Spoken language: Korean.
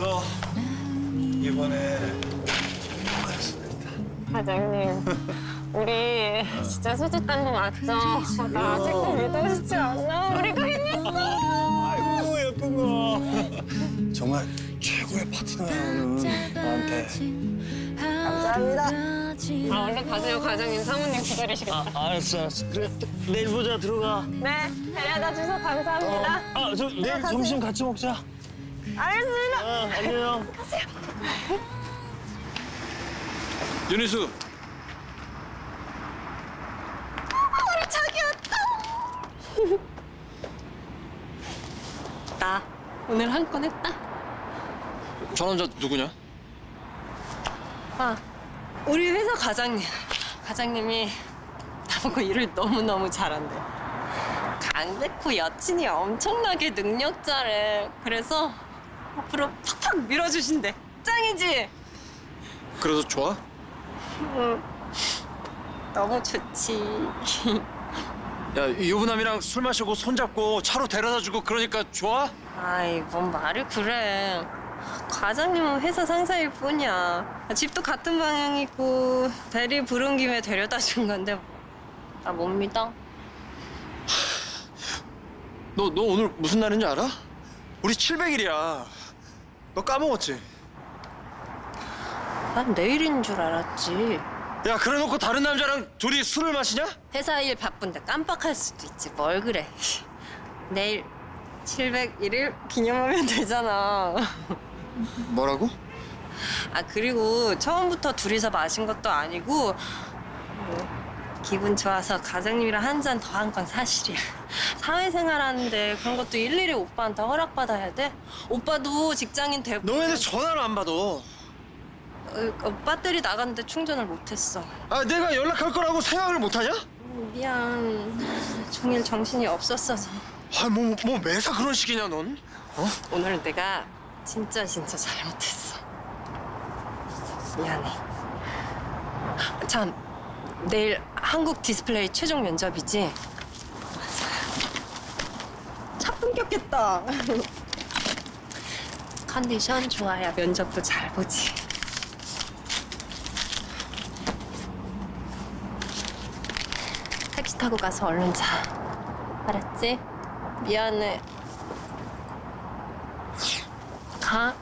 너 이번에 과장님, 우리 진짜 수지 딴거 맞죠? 어, 나 아직도 믿어지지 않아. 우리가 해냈어. 아이고 예쁜 거. 정말 최고의 파트너야 나한테. 감사합니다. 아, 얼른 가세요, 과장님. 사모님 기다리시겠다. 알았어 알았어. 그래 내일 보자 들어가. 네, 데려다 주셔서 감사합니다. 아저 내일 점심 같이 먹자. 알겠습니다. 아 안녕. 윤희수 나 오늘 한 건 했다. 저 남자 누구냐? 아, 우리 회사 과장님. 과장님이 나보고 일을 너무너무 잘한대. 강백호 여친이 엄청나게 능력자래. 그래서 앞으로 팍팍 밀어주신대. 짱이지? 그래서 좋아? 너무 좋지. 야 유부남이랑 술 마시고 손잡고 차로 데려다주고 그러니까 좋아? 아이, 뭔 말을 그래. 과장님은 회사 상사일 뿐이야. 집도 같은 방향이고 대리 부른 김에 데려다 준 건데 나 못 믿어? 너 너 오늘 무슨 날인지 알아? 우리 700일이야. 너 까먹었지? 난 내일인 줄 알았지. 야 그래놓고 다른 남자랑 둘이 술을 마시냐? 회사 일 바쁜데 깜빡할 수도 있지. 뭘 그래. 내일 701일 기념하면 되잖아. 뭐라고? 아 그리고 처음부터 둘이서 마신 것도 아니고 뭐 기분 좋아서 과장님이랑 한 잔 더 한 건 사실이야. 사회생활 하는데 그런 것도 일일이 오빠한테 허락받아야 돼? 오빠도 직장인 되고 너왜내 전화를 안 받아? 어, 어, 배터리 나갔는데 충전을 못했어. 아 내가 연락할 거라고 생각을 못하냐? 미안. 종일 정신이 없었어서. 아 뭐 뭐 매사 그런 식이냐 넌? 오늘은 내가 진짜 진짜 잘못했어. 미안해. 참, 내일 한국 디스플레이 최종 면접이지? 차 끊겼겠다. 컨디션 좋아야 면접도 잘 보지. 택시 타고 가서 얼른 자. 알았지? 미안해. 가.